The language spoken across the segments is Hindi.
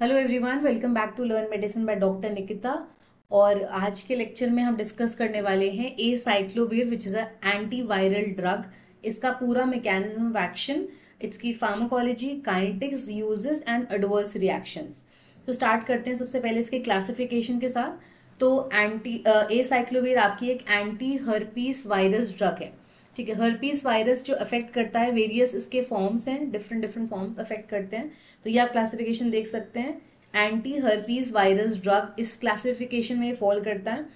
Hello everyone welcome back to learn medicine by doctor Nikita और आज के लेक्चर में हम डिस्कस करने वाले हैं acyclovir which is a anti viral drug इसका पूरा मैकेनिज्म ऑफ़ एक्शन इसकी pharmacology kinetics uses and adverse reactions तो स्टार्ट करते हैं सबसे पहले इसके क्लासिफिकेशन के साथ. तो एंटी ए साइक्लोवीर आपकी एक एंटी हर्पीस वायरस ड्रग है। ठीक है हर्पीस वायरस जो अफेक्ट करता है वेरियस इसके फॉर्म्स हैं डिफरेंट डिफरेंट फॉर्म्स अफेक्ट करते हैं। तो ये आप क्लासिफिकेशन देख सकते हैं। एंटी हर्पीस वायरस ड्रग इस क्लासिफिकेशन में फॉल करता है।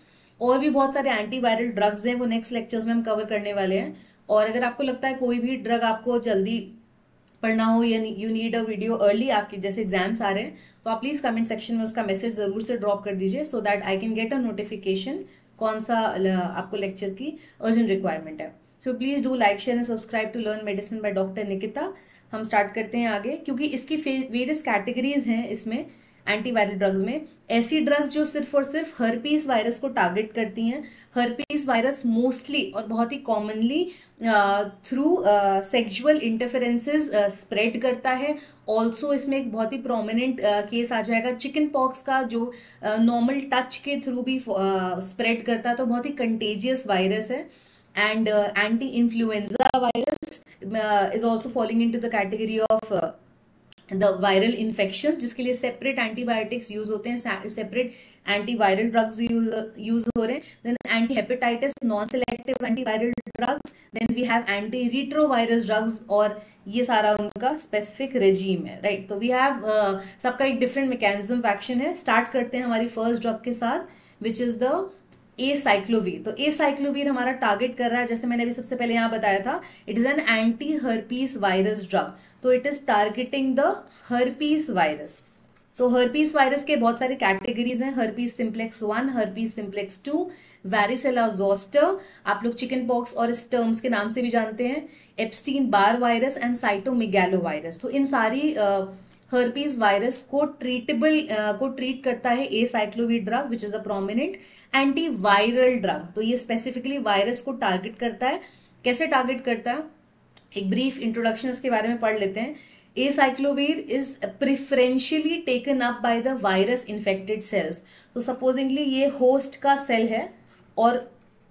और भी बहुत सारे एंटी वायरल ड्रग्स हैं, वो नेक्स्ट लेक्चर्स में हम कवर करने वाले हैं। और अगर आपको लगता है कोई भी ड्रग आपको जल्दी पढ़ना हो, या you need a video early आपके जैसे एग्ज़ाम्स आ रहे हैं तो आप प्लीज़ कमेंट सेक्शन में उसका मैसेज ज़रूर से ड्रॉप कर दीजिए so that I can get a notification कौन सा आपको लेक्चर की अर्जेंट रिक्वायरमेंट है। So please do like share and subscribe to learn medicine by doctor Nikita हम स्टार्ट करते हैं आगे क्योंकि इसकी वेरियस कैटेगरीज हैं इसमें एंटीवायरल ड्रग्स में। ऐसी ड्रग्स जो सिर्फ़ और सिर्फ़ हर्पीस वायरस को टारगेट करती हैं हर्पीस वायरस मोस्टली और बहुत ही commonly through sexual interferences spread करता है। ऑल्सो इसमें एक बहुत ही प्रोमिनेंट केस आ जाएगा चिकन पॉक्स का जो नॉर्मल uh, टच के थ्रू भी स्प्रेड uh, करता है तो बहुत ही कंटेजियस वायरस है। And uh, anti-influenza virus uh, is also falling into the category of uh, the viral infection जिसके लिए separate antibiotics use होते हैं separate antiviral drugs use हो रहे हैं then anti-hepatitis non-selective antiviral drugs then we have anti-retrovirus drugs और ये सारा उनका specific regime है right तो we have uh, सबका एक different mechanism of action है start करते हैं हमारी first drug के साथ which is the acyclovir तो ए साइक्लोवीर हमारा टारगेट कर रहा है जैसे मैंने अभी सबसे पहले यहाँ बताया था it is an anti herpes virus drug तो it is targeting the herpes virus तो हर्पीस वायरस के बहुत सारे कैटेगरीज हैं herpes simplex one herpes simplex two varicella zoster आप लोग चिकन पॉक्स और इस टर्म्स के नाम से भी जानते हैं Epstein Barr virus and cytomegalo virus तो इन सारी uh, हर्पीज वायरस को ट्रीटेबल uh, को ट्रीट करता है acyclovir drug which is the prominent anti viral drug तो ये स्पेसिफिकली वायरस को टारगेट करता है। कैसे टारगेट करता है? एक ब्रीफ इंट्रोडक्शन इसके बारे में पढ़ लेते हैं। Acyclovir is preferentially taken up by the virus infected cells तो सपोजिंगली ये होस्ट का सेल है और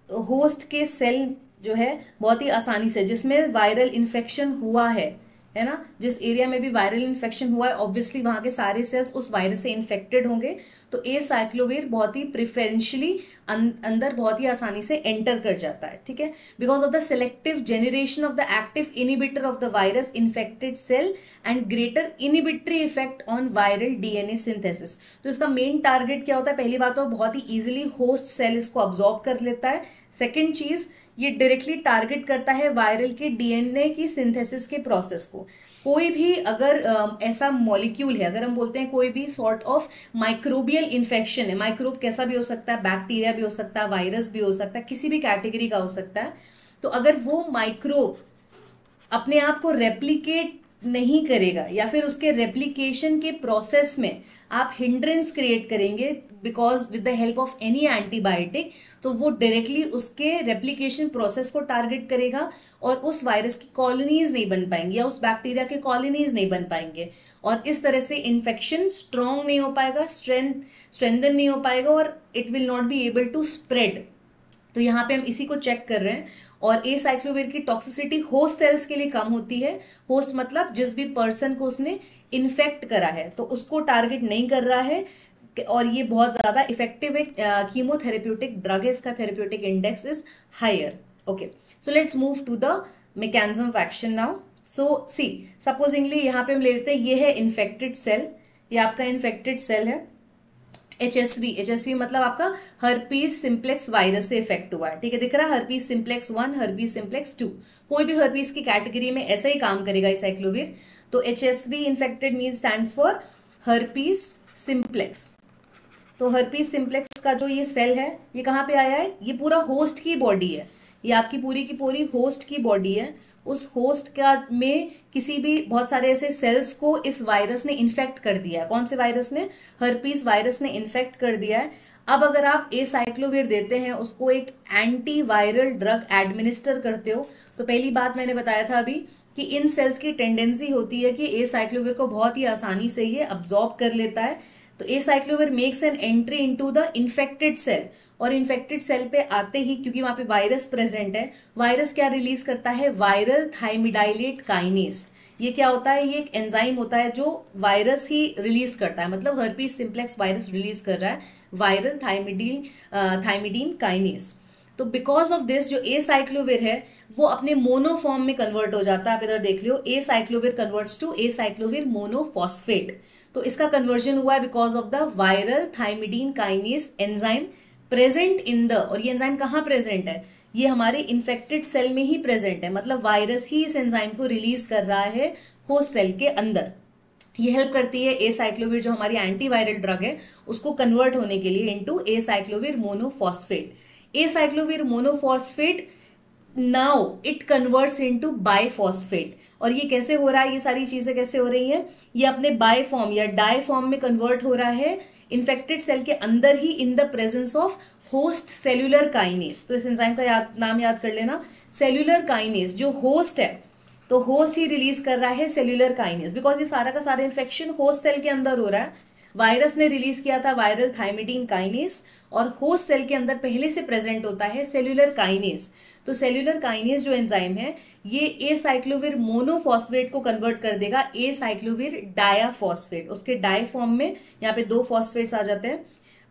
होस्ट के सेल जो है बहुत ही आसानी से जिसमें वायरल इन्फेक्शन हुआ है। है ना? जिस एरिया में भी वायरल इन्फेक्शन हुआ है ऑब्वियसली वहाँ के सारे सेल्स उस वायरस से इन्फेक्टेड होंगे। तो ए साइक्लोवीर बहुत ही प्रिफरेंशियली अं, अंदर बहुत ही आसानी से एंटर कर जाता है ठीक है? Because of the selective generation of the active inhibitor of the virus infected cell and greater inhibitory effect on viral DNA synthesis तो इसका मेन टारगेट क्या होता है? पहली बात तो बहुत ही ईजिली होस्ट सेल इसको ऑब्जॉर्व कर लेता है। सेकेंड चीज़ ये डायरेक्टली टारगेट करता है वायरल के डीएनए की सिंथेसिस के प्रोसेस को। कोई भी अगर ऐसा मॉलिक्यूल है, अगर हम बोलते हैं कोई भी सॉर्ट ऑफ़ माइक्रोबियल इन्फेक्शन है माइक्रोब कैसा भी हो सकता है बैक्टीरिया भी हो सकता है वायरस भी हो सकता है, किसी भी कैटेगरी का हो सकता है तो अगर वो माइक्रोब अपने आप को रेप्लीकेट नहीं करेगा या फिर उसके रेप्लीकेशन के प्रोसेस में आप हिंड्रेंस क्रिएट करेंगे because with the help of any antibiotic तो वो डायरेक्टली उसके रेप्लीकेशन प्रोसेस को टारगेट करेगा और उस वायरस की कॉलोनीज नहीं बन पाएँगी या उस बैक्टीरिया के कॉलोनीज नहीं बन पाएँगे। और इस तरह से इन्फेक्शन स्ट्रॉन्ग नहीं हो पाएगा स्ट्रेंथ स्ट्रेंथन नहीं हो पाएगा और it will not be able to spread तो यहाँ पे हम इसी को चेक कर रहे हैं। और ए साइक्लोविर की टॉक्सिसिटी होस्ट सेल्स के लिए कम होती है। होस्ट मतलब जिस भी पर्सन को उसने इन्फेक्ट करा है तो उसको टारगेट नहीं कर रहा है। और ये बहुत ज़्यादा इफ़ेक्टिव एक कीमोथेरेप्यूटिक ड्रग है, इसका therapeutic index is higher okay so let's move to the mechanism of action now so see supposingly यहाँ पे हम ले लेते हैं, ये है इन्फेक्टेड सेल ये आपका इन्फेक्टेड सेल है। एस वी मतलब आपका हर्पीस सिंप्लेक्स वायरस से इफ़ेक्ट हुआ है। ठीक है, दिख रहा है herpes simplex one herpes simplex two कोई भी हर्पीस की कैटेगरी में ऐसा ही काम करेगा इस साइक्लोविर तो H S V infected mean stand for herpes simplex तो हर्पीस सिंप्लेक्स का जो ये सेल है, ये कहाँ पे आया है? ये पूरा होस्ट की बॉडी है। ये आपकी पूरी की पूरी होस्ट की बॉडी है। उस होस्ट का में किसी भी बहुत सारे ऐसे सेल्स को इस वायरस ने इन्फेक्ट कर दिया है। कौन से वायरस ने हर्पीस वायरस ने इन्फेक्ट कर दिया है। अब अगर आप ए साइक्लोविर देते हैं, उसको एक एंटी वायरल ड्रग एडमिनिस्टर करते हो तो पहली बात मैंने बताया था अभी कि इन सेल्स की टेंडेंसी होती है कि ए साइक्लोविर को बहुत ही आसानी से ये अब्जॉर्ब कर लेता है। तो acyclovir makes an entry into the infected cell और इन्फेक्टेड सेल पे आते ही, क्योंकि वहाँ पे वायरस प्रेजेंट है वायरस क्या रिलीज़ करता है? वायरल थाइमिडाइलेट काइनेस ये क्या होता है? ये एक एंजाइम होता है जो वायरस ही रिलीज़ करता है। मतलब हर्पीस सिंप्लेक्स वायरस रिलीज़ कर रहा है वायरल थाइमिडीन थाइमिडीन काइनेस तो बिकॉज़ ऑफ़ दिस जो ए साइक्लोविर है, वो अपने मोनोफॉर्म में कन्वर्ट हो जाता है। आप इधर देख लो acyclovir converts to acyclovir monophosphate तो इसका कन्वर्जन हुआ है because of the viral thymidine kinase enzyme present in the और ये एंजाइम कहाँ प्रेजेंट है? ये हमारे इन्फेक्टेड सेल में ही प्रेजेंट है। मतलब वायरस ही इस एंजाइम को रिलीज़ कर रहा है होस्ट सेल के अंदर। ये हेल्प करती है ए साइक्लोविर जो हमारी एंटीवायरल ड्रग है, उसको कन्वर्ट होने के लिए into acyclovir monophosphate acyclovir monophosphate now it converts into biphosphate और ये कैसे हो रहा है? ये सारी चीज़ें कैसे हो रही हैं? ये अपने बाय फॉर्म या डाई फॉर्म में कन्वर्ट हो रहा है इन्फेक्टेड सेल के अंदर ही in the presence of host cellular kinase तो इस एंजाइम का याद, नाम याद कर लेना। सेल्यूलर काइनेस जो होस्ट है तो होस्ट ही रिलीज़ कर रहा है सेल्यूलर काइनेस बिकॉज़ ये सारा का सारा इन्फेक्शन होस्ट सेल के अंदर हो रहा है। वायरस ने रिलीज़ किया था वायरल थाइमिडीन काइनेस और होस्ट सेल के अंदर पहले से प्रेजेंट होता है सेल्यूलर काइनेस तो सेल्यूलर काइनेस जो एंजाइम है, ये ए साइक्लोविर मोनोफॉस्फेट को कन्वर्ट कर देगा ए साइक्लोविर डायाफॉस्फेट उसके डाई फॉर्म में यहाँ पे दो फॉस्फेट्स आ जाते हैं।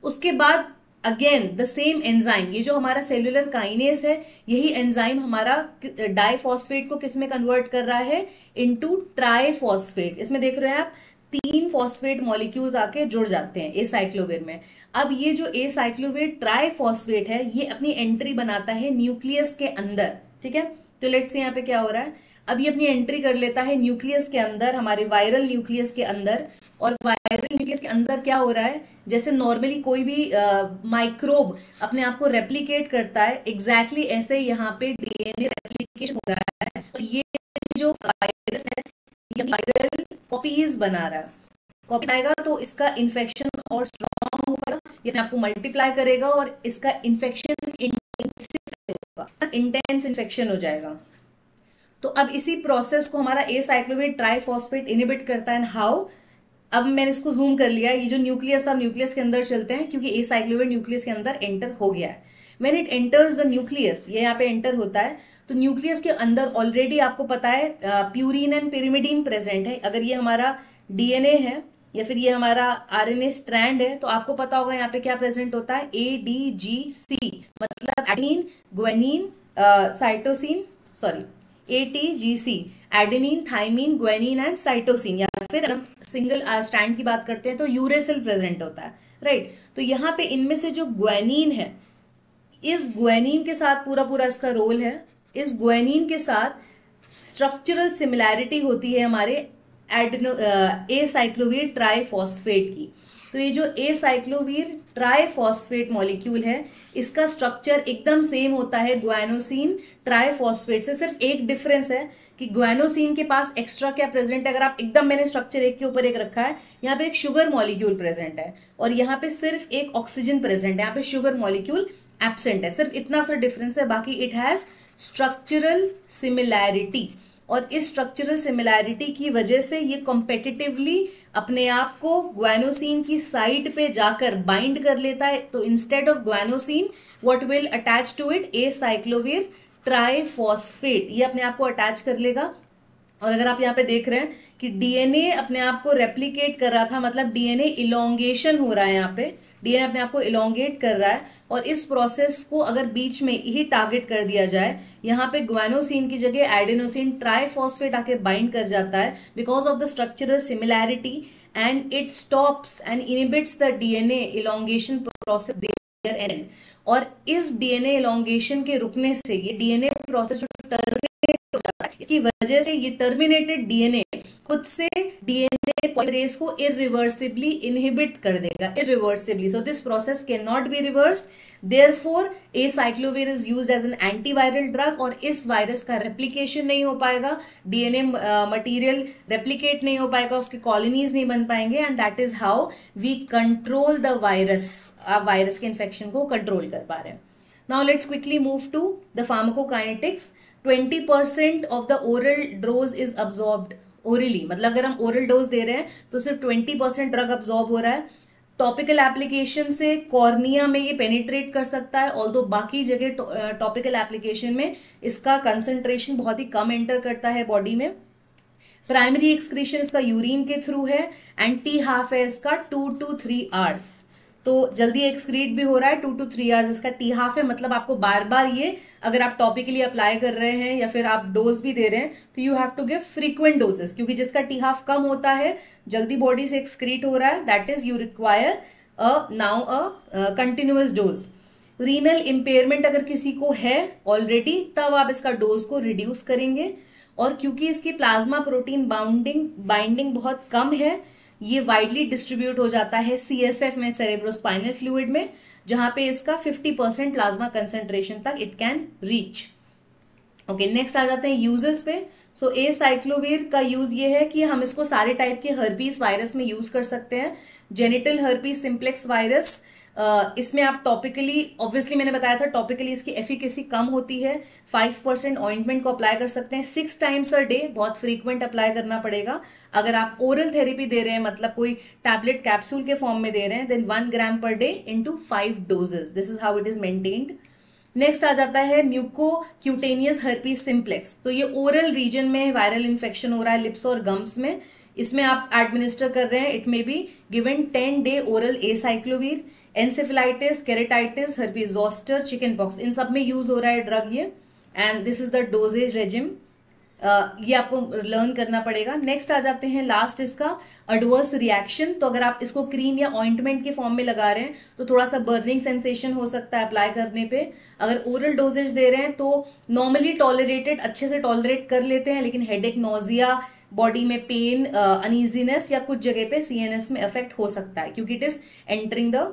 उसके बाद अगेन द सेम एंजाइम ये जो हमारा सेल्यूलर काइनेस है, यही एंजाइम हमारा डाइफॉस्फेट को किसमें कन्वर्ट कर रहा है? इनटू ट्राइफॉस्फेट इसमें देख रहे हैं आप तीन फॉस्फेट मॉलिक्यूल्स आके जुड़ जाते हैं ए साइक्लोविर में। अब ये जो ए साइक्लोविर ट्राइफॉस्फेट है ये अपनी एंट्री बनाता है न्यूक्लियस के अंदर ठीक है? तो लेट्स से यहाँ पे क्या हो रहा है। अब ये अपनी एंट्री कर लेता है न्यूक्लियस के अंदर हमारे वायरल न्यूक्लियस के अंदर। और वायरल न्यूक्लियस के अंदर क्या हो रहा है? जैसे नॉर्मली कोई भी माइक्रोब uh, अपने आप को रेप्लीकेट करता है एग्जैक्टली exactly ऐसे यहाँ पे डीएनए रेप्लीकेशन हो रहा है। तो ये जो वायरस है ये वायरल कॉपीज बना रहा है। कॉपी आएगा तो इसका इन्फेक्शन और स्ट्रॉन्ग होगा। ये आपको मल्टीप्लाई करेगा और इसका इन्फेक्शन इंटेंस इन्फेक्शन हो जाएगा। तो अब इसी प्रोसेस को हमारा ए साइक्लोवेट ट्राइफॉस्फेट इनिबिट करता है। हाउ अब मैंने इसको जूम कर लिया ये जो न्यूक्लियस था न्यूक्लियस के अंदर चलते हैं, क्योंकि ए साइक्लोवेट न्यूक्लियस के अंदर एंटर हो गया है। When it enters the nucleus ये यहाँ पे एंटर होता है। तो न्यूक्लियस के अंदर ऑलरेडी आपको पता है प्यूरिन एंड पिरिमिडीन प्रेजेंट है। अगर ये हमारा डीएनए है या फिर ये हमारा आरएनए स्ट्रैंड है तो आपको पता होगा यहाँ पे क्या प्रेजेंट होता है? ए डी जी सी मतलब adenine guanine cytosine sorry A T G C adenine thymine guanine and cytosine या फिर सिंगल स्टैंड की बात करते हैं तो यूरेसिल प्रेजेंट होता है राइट right? तो यहाँ पे इनमें से जो ग्वेनिन है, इस ग्वेनिन के साथ पूरा पूरा इसका रोल है। इस ग्वेनिन के साथ स्ट्रक्चरल सिमिलैरिटी होती है हमारे एडनो ए साइक्लोवीर ट्राइफॉस्फेट की। तो ये जो ए साइक्लोवीर ट्राइफॉस्फेट मॉलिक्यूल है, इसका स्ट्रक्चर एकदम सेम होता है ग्वानोसिन ट्राइफॉस्फेट से। सिर्फ़ एक डिफरेंस है कि ग्वानोसिन के पास एक्स्ट्रा क्या प्रेजेंट है। अगर आप एकदम मैंने स्ट्रक्चर एक के ऊपर एक रखा है, यहाँ पे एक शुगर मॉलिक्यूल प्रेजेंट है और यहाँ पे सिर्फ़ एक ऑक्सीजन प्रेजेंट है। यहाँ पे शुगर मॉलिक्यूल एबसेंट है। सिर्फ़ इतना सा डिफरेंस है, बाकी इट हैज़ स्ट्रक्चरल सिमिलैरिटी और इस स्ट्रक्चरल सिमिलैरिटी की वजह से ये कॉम्पिटिटिवली अपने आप को ग्वानोसिन की साइड पे जाकर बाइंड कर लेता है। तो instead of guanosine what will attach to it acyclovir triphosphate ये अपने आप को अटैच कर लेगा। और अगर आप यहाँ पे देख रहे हैं कि डीएनए अपने आप को रेप्लीकेट कर रहा था मतलब डीएनए इलोंगेशन हो रहा है यहाँ पे डीएनए अपने आप को इलोंगेट कर रहा है और इस प्रोसेस को अगर बीच में ही टारगेट कर दिया जाए, यहाँ पे ग्वानोसिन की जगह एडेनोसिन ट्राइफॉस्फेट आके बाइंड कर जाता है because of the structural similarity and it stops and inhibits the DNA elongation process and और इस डीएनए इलोंगेशन के रुकने से ये डीएनए प्रोसेस टर्मिनेट हो जाता है इसकी वजह से ये टर्मिनेटेड डीएनए खुद से डीएनए पॉलीमरेज को इरिवर्सिबली इनहिबिट कर देगा irreversibly so this process can not be reversed therefore acyclovir is used as an antiviral drug और इस वायरस का रेप्लीकेशन नहीं हो पाएगा डीएनए मटेरियल रेप्लीकेट नहीं हो पाएगा, उसके कॉलोनीज नहीं बन पाएँगे and that is how we control the virus आप वायरस के इन्फेक्शन को कंट्रोल कर पा रहे हैं. Now let's quickly move to the pharmacokinetics twenty percent of the oral dose is absorbed orally मतलब अगर हम ओरल डोज दे रहे हैं तो सिर्फ़ ट्वेंटी परसेंट ड्रग अब्जॉर्ब हो रहा है। टॉपिकल एप्लीकेशन से कॉर्निया में ये पेनिट्रेट कर सकता है ऑल बाकी जगह टॉपिकल एप्लीकेशन में इसका कंसंट्रेशन बहुत ही कम एंटर करता है बॉडी में। प्राइमरी एक्सक्रीशन इसका यूरिन के थ्रू है एंड टी हाफ़ है इसका टू टू थ्री आवर्स तो जल्दी एक्सक्रीट भी हो रहा है टू टू थ्री आवर्स इसका टी हाफ़ है। मतलब आपको बार बार ये, अगर आप टॉपिकली अप्लाई कर रहे हैं या फिर आप डोज भी दे रहे हैं तो you have to give frequent doses क्योंकि जिसका टी हाफ़ कम होता है, जल्दी बॉडी से एक्सक्रीट हो रहा है that is you require a now a continuous dose renal impairment अगर किसी को है ऑलरेडी तब आप इसका डोज को रिड्यूस करेंगे। और क्योंकि इसकी प्लाज्मा प्रोटीन बाउंडिंग बाइंडिंग बहुत कम है ये वाइडली डिस्ट्रीब्यूट हो जाता है सी एस एफ़ में सेरेब्रोस्पाइनल फ्लूड में, जहाँ पे इसका 50 परसेंट प्लाज्मा कंसेंट्रेशन तक it can reach okay next आ जाते हैं यूजेस पे. सो ए साइक्लोवीर का यूज़ ये है कि हम इसको सारे टाइप के हर्पीस वायरस में यूज़ कर सकते हैं. जेनिटल हर्पीस सिंप्लेक्स वायरस इसमें आप टॉपिकली ऑब्वियसली मैंने बताया था टॉपिकली इसकी एफिकेसी कम होती है। फाइव परसेंट ऑइंटमेंट को अप्लाई कर सकते हैं। सिक्स टाइम्स अ डे बहुत फ्रीक्वेंट अप्लाई करना पड़ेगा। अगर आप ओरल थेरेपी दे रहे हैं मतलब कोई टैबलेट कैप्सूल के फॉर्म में दे रहे हैं then one gram per day into five doses this is how it is maintained next आ जाता है म्यूको क्यूटेनियस हर्पीस सिंप्लेक्स तो ये ओरल रीजन में वायरल इन्फेक्शन हो रहा है लिप्स और गम्स में। इसमें आप एडमिनिस्टर कर रहे हैं। It may be given ten day oral acyclovir encephalitis keratitis herpes zoster chicken pox इन सब में यूज़ हो रहा है ड्रग ये। And this is the doses regime ये आपको लर्न करना पड़ेगा। नेक्स्ट आ जाते हैं लास्ट इसका अडवर्स रिएक्शन तो अगर आप इसको क्रीम या ऑइंटमेंट के फॉर्म में लगा रहे हैं तो थोड़ा सा बर्निंग सेंसेशन हो सकता है अप्लाई करने पे। अगर ओरल डोजेज दे रहे हैं तो नॉर्मली टॉलरेटेड अच्छे से टॉलरेट कर लेते हैं, लेकिन हेडेक नोजिया बॉडी में पेन अनइजीनेस या कुछ जगह पे सीएनएस में अफेक्ट हो सकता है, क्योंकि it is entering the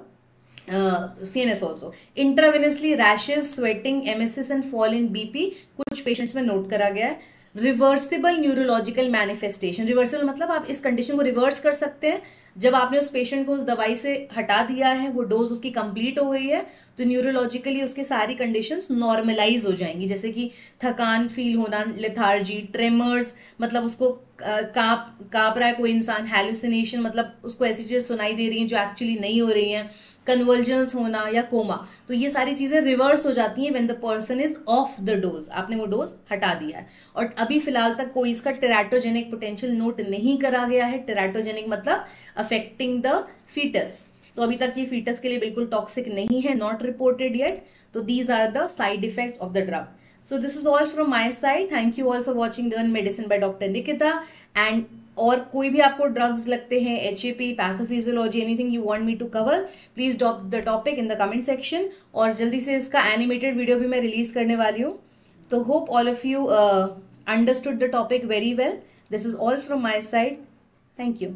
CNS also. Intravenously rashes, sweating, emesis and fall in BP कुछ पेशेंट्स में नोट करा गया है। रिवर्सिबल न्यूरोलॉजिकल मैनिफेस्टेशन रिवर्सिबल मतलब आप इस कंडीशन को रिवर्स कर सकते हैं। जब आपने उस पेशेंट को उस दवाई से हटा दिया है वो डोज उसकी कंप्लीट हो गई है तो न्यूरोलॉजिकली उसकी सारी कंडीशंस नॉर्मलाइज हो जाएँगी। जैसे कि थकान फील होना लिथार्जी ट्रेमर्स मतलब उसको काप काप रहा है कोई इंसान हेलुसिनेशन मतलब उसको ऐसी चीज़ें सुनाई दे रही हैं जो एक्चुअली नहीं हो रही हैं। कन्वर्जन्स होना या कोमा तो ये सारी चीज़ें रिवर्स हो जाती हैं when the person is off the dose आपने वो डोज हटा दिया है। और अभी फ़िलहाल तक कोई इसका टेराटोजेनिक पोटेंशियल नोट नहीं करा गया है। टेराटोजेनिक मतलब अफेक्टिंग द फीटस तो अभी तक ये फीटस के लिए बिल्कुल टॉक्सिक नहीं है नॉट रिपोर्टेड येट तो these are the side effects of the drug so this is all from my side. Thank you all for watching learn medicine by dr nikita. And और कोई भी आपको ड्रग्स लगते हैं H A P pathophysiology anything you want me to cover please drop the topic in the comment section और जल्दी से इसका एनिमेटेड वीडियो भी मैं रिलीज़ करने वाली हूँ। तो hope all of you understood the topic very well this is all from my side thank you